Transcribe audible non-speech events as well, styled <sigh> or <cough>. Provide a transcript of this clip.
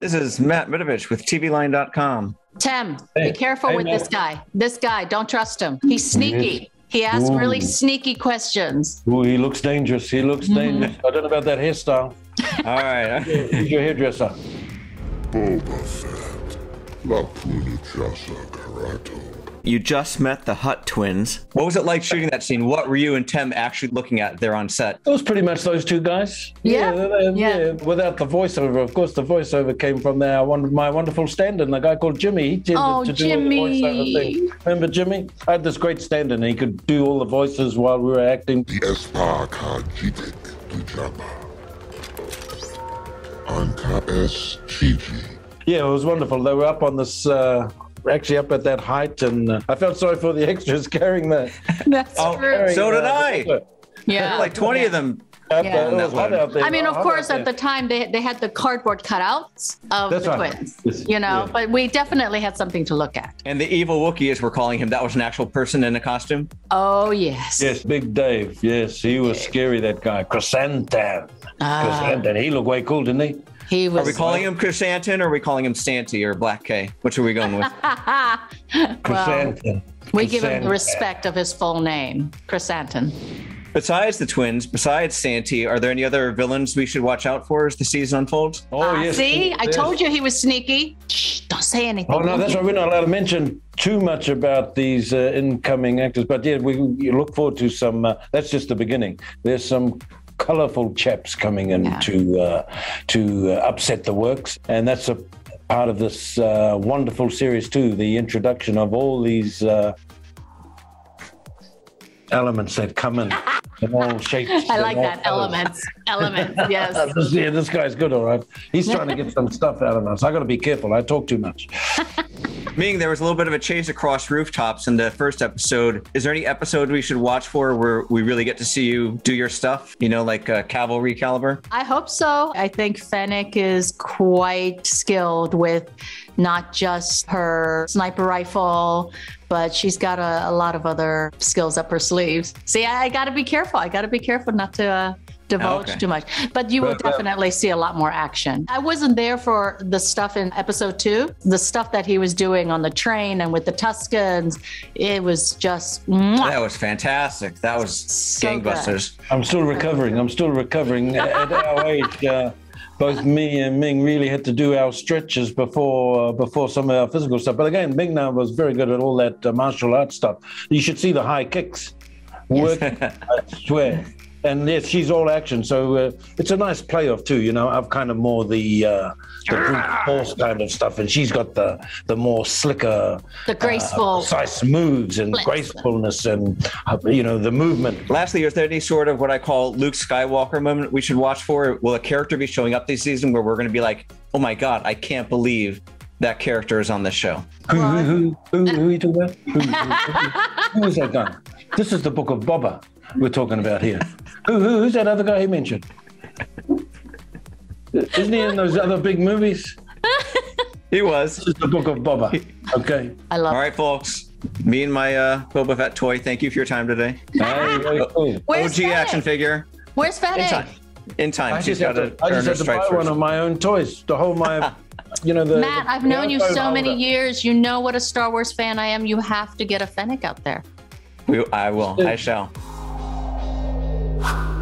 This is Matt Mitovich with TVLine.com. Tim, Hey. be careful Hey, with Matt. this guy. This guy, don't trust him. He's sneaky. He asks really sneaky questions. Ooh, he looks dangerous. He looks mm-hmm. dangerous. I don't know about that hairstyle. <laughs> All right. <laughs> Who's your hairdresser? Boba Fett, La Punachasa Karato. You just met the Hutt twins. What was it like shooting that scene? What were you and Tim actually looking at there on set? It was pretty much those two guys. Yeah, they- they- yeah. Without the voiceover, of course, the voiceover came from there. One, my wonderful stand-in, the guy called Jimmy. He tended Oh, to do all the Jimmy. voiceover thing. Remember Jimmy? I had this great stand-in. He could do all the voices while we were acting. The Espa Kajitik Dujaba. Anka S. Chiji. Yeah, it was wonderful. They were up on this. Uh, Actually, up at that height, and uh, I felt sorry for the <laughs> extras carrying that. That's Oh, true. so did uh, I. There yeah. Like 20 of them. Yeah. there. It was hot out there. I mean, of course, at the time they, they had the cardboard cutouts of That's the right. twins, you know, yeah. but we definitely had something to look at. And the evil Wookiee, as we're calling him, that was an actual person in a costume. Oh, yes. Yes, Big Dave. Yes, he was scary. That guy, Chrysanthemum. Ah, Chrysanthemum. He looked way cool, didn't he? He Are we calling him Chrysanthemum or are we calling him Santy or Black K? Which are we going with? <laughs> Chrysanthemum. we give him the respect of his full name, Chrysanthemum. besides the twins, besides Santy, are there any other villains we should watch out for as the season unfolds? Oh Ah, yes. see, I told you he was sneaky. Shh, don't say anything. Oh no, that's why we're not allowed to mention too much about these uh, incoming actors. But yeah, we you look forward to some. Uh, that's just the beginning. There's some colourful chaps coming in Yeah. to uh, to uh, upset the works, and that's a part of this uh, wonderful series too. The introduction of all these. Uh, Elements that come in <laughs> in all shapes. I like that. colours. Elements. Elements. <laughs> Yes. Uh, this, yeah, this guy's good, all right. He's trying to get some stuff out of us. I got to be careful. I talk too much. <laughs> Meaning there was a little bit of a chase across rooftops in the first episode. Is there any episode we should watch for where we really get to see you do your stuff? You know, like uh, cavalry caliber? I hope so. I think Fennec is quite skilled with not just her sniper rifle, but she's got a, a lot of other skills up her sleeves. See, I, I got to be careful. I got to be careful not to. Uh, Divulge Okay. too much, but you will But, definitely see a lot more action. I wasn't there for the stuff in episode two, the stuff that he was doing on the train and with the Tuskens. It was just mwah. That was fantastic. That was So good. gangbusters. I'm still recovering. I'm still recovering. <laughs> At, at our age, uh, both me and Ming really had to do our stretches before uh, before some of our physical stuff. But again, Ming-Na was very good at all that uh, martial arts stuff. You should see the high kicks. Work, I swear. And yes, she's all action, so uh, it's a nice playoff too. You know, I've kind of more the uh, the brute force kind of stuff, and she's got the the more slicker, the graceful. precise moves and Flex. gracefulness, and uh, you know the movement. Lastly, is there any sort of what I call Luke Skywalker moment we should watch for? Will a character be showing up this season where we're going to be like, oh my God, I can't believe that character is on this show? Who, who, who, who, who are you talking about? Who, who, who, who is that guy? This is the book of Boba we're talking about here. Who, who, who's that other guy he mentioned? Isn't he in those other big movies? <laughs> He was. This is the book of Boba. Okay. I love. All right, folks. Me and my uh, Boba Fett toy. Thank you for your time today. Hey, very <laughs> cool. Where's OG Fennec? action figure. Where's In Fennec? time. In time. I She's just, got had to to, I just her had to buy stripes one first. of my own toys to hold my, <laughs> you know, the. Matt, the- I've known you the so many holder. years. You know what a Star Wars fan I am. You have to get a Fennec out there. We- I will. I shall. Whew.